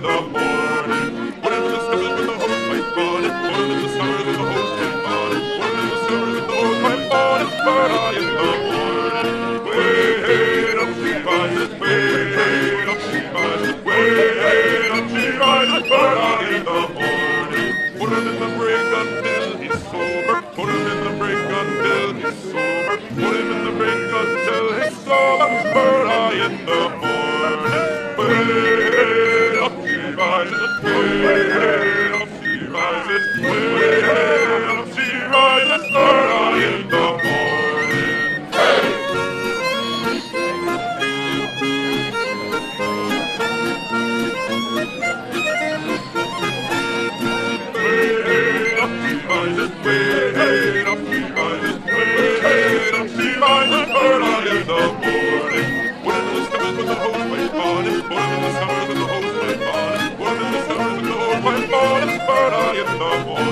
in the morning. In the in the the whole in the the whole. Bird eye in the morning. Way she rises, she rises, she rises. Bird eye in the morning. Put him in the until he's sober. Put him in the until he's sober. Put him in the until he's sober. Bird eye in the morning rises, way up she rises, way up she rises, early in the morning. Hey! Way up she rises, way up she rises, way up she rises, early in the morning. When the stomach with the hose, when the body, when the summer, the de.